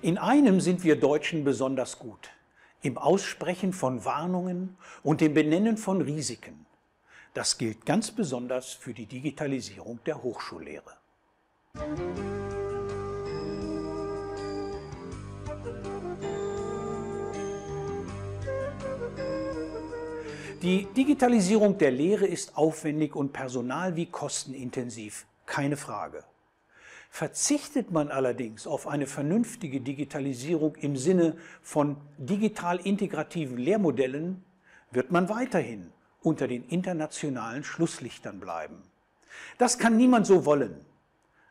In einem sind wir Deutschen besonders gut, im Aussprechen von Warnungen und dem Benennen von Risiken. Das gilt ganz besonders für die Digitalisierung der Hochschullehre. Die Digitalisierung der Lehre ist aufwendig und personal- wie kostenintensiv, keine Frage. Verzichtet man allerdings auf eine vernünftige Digitalisierung im Sinne von digital integrativen Lehrmodellen, wird man weiterhin unter den internationalen Schlusslichtern bleiben. Das kann niemand so wollen.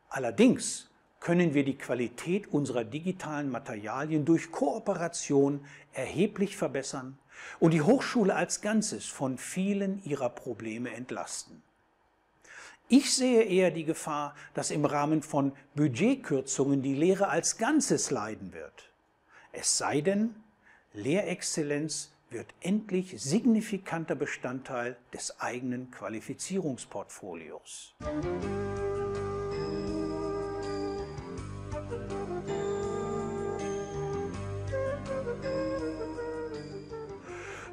Allerdings können wir die Qualität unserer digitalen Materialien durch Kooperation erheblich verbessern und die Hochschule als Ganzes von vielen ihrer Probleme entlasten. Ich sehe eher die Gefahr, dass im Rahmen von Budgetkürzungen die Lehre als Ganzes leiden wird. Es sei denn, Lehrexzellenz wird endlich signifikanter Bestandteil des eigenen Qualifizierungsportfolios.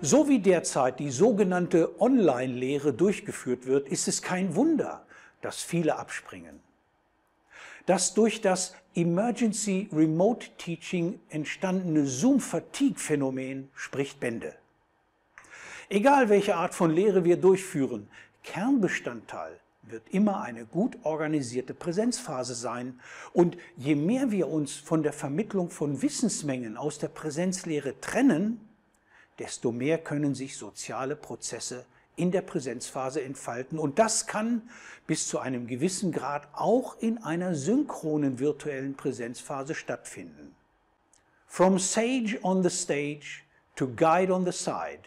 So wie derzeit die sogenannte Online-Lehre durchgeführt wird, ist es kein Wunder, dass viele abspringen. Das durch das Emergency Remote Teaching entstandene Zoom-Fatigue-Phänomen spricht Bände. Egal welche Art von Lehre wir durchführen, Kernbestandteil wird immer eine gut organisierte Präsenzphase sein. Und je mehr wir uns von der Vermittlung von Wissensmengen aus der Präsenzlehre trennen, desto mehr können sich soziale Prozesse in der Präsenzphase entfalten. Und das kann bis zu einem gewissen Grad auch in einer synchronen virtuellen Präsenzphase stattfinden. From Sage on the Stage to Guide on the Side.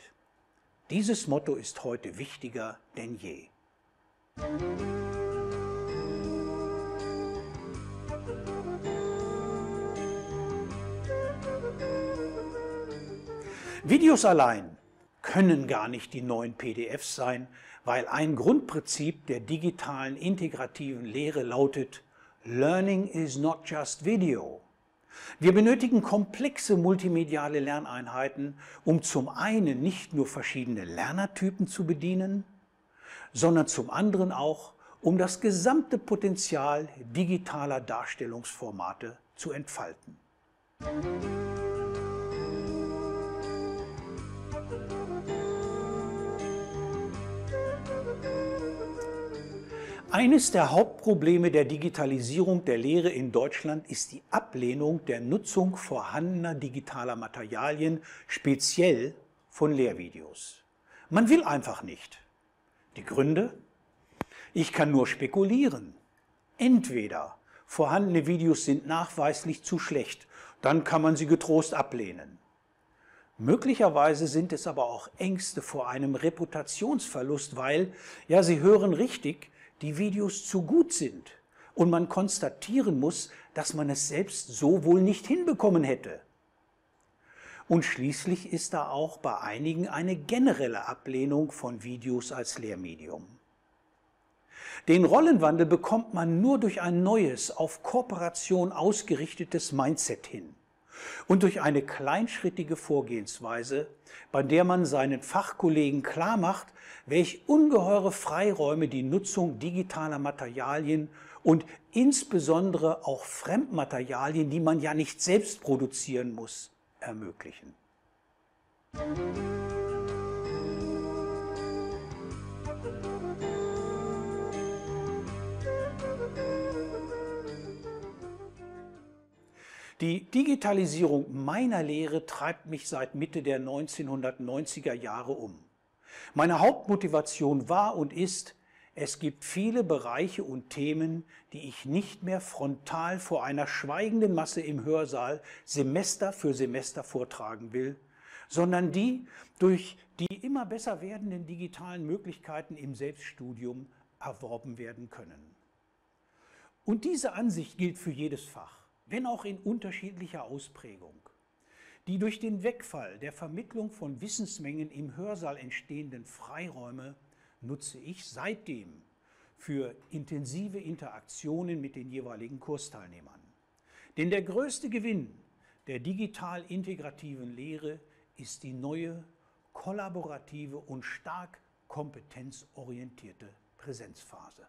Dieses Motto ist heute wichtiger denn je. Videos allein können gar nicht die neuen PDFs sein, weil ein Grundprinzip der digitalen integrativen Lehre lautet, Learning is not just video. Wir benötigen komplexe multimediale Lerneinheiten, um zum einen nicht nur verschiedene Lernertypen zu bedienen, sondern zum anderen auch, um das gesamte Potenzial digitaler Darstellungsformate zu entfalten. Eines der Hauptprobleme der Digitalisierung der Lehre in Deutschland ist die Ablehnung der Nutzung vorhandener digitaler Materialien, speziell von Lehrvideos. Man will einfach nicht. Die Gründe? Ich kann nur spekulieren. Entweder vorhandene Videos sind nachweislich zu schlecht, dann kann man sie getrost ablehnen. Möglicherweise sind es aber auch Ängste vor einem Reputationsverlust, weil, ja, Sie hören richtig, die Videos zu gut sind und man konstatieren muss, dass man es selbst so wohl nicht hinbekommen hätte. Und schließlich ist da auch bei einigen eine generelle Ablehnung von Videos als Lehrmedium. Den Rollenwandel bekommt man nur durch ein neues, auf Kooperation ausgerichtetes Mindset hin und durch eine kleinschrittige Vorgehensweise, bei der man seinen Fachkollegen klarmacht, welch ungeheure Freiräume die Nutzung digitaler Materialien und insbesondere auch Fremdmaterialien, die man ja nicht selbst produzieren muss, ermöglichen. Die Digitalisierung meiner Lehre treibt mich seit Mitte der 1990er Jahre um. Meine Hauptmotivation war und ist, es gibt viele Bereiche und Themen, die ich nicht mehr frontal vor einer schweigenden Masse im Hörsaal Semester für Semester vortragen will, sondern die durch die immer besser werdenden digitalen Möglichkeiten im Selbststudium erworben werden können. Und diese Ansicht gilt für jedes Fach wenn auch in unterschiedlicher Ausprägung. Die durch den Wegfall der Vermittlung von Wissensmengen im Hörsaal entstehenden Freiräume nutze ich seitdem für intensive Interaktionen mit den jeweiligen Kursteilnehmern. Denn der größte Gewinn, der digital integrativen Lehre ist die neue, kollaborative und stark kompetenzorientierte Präsenzphase.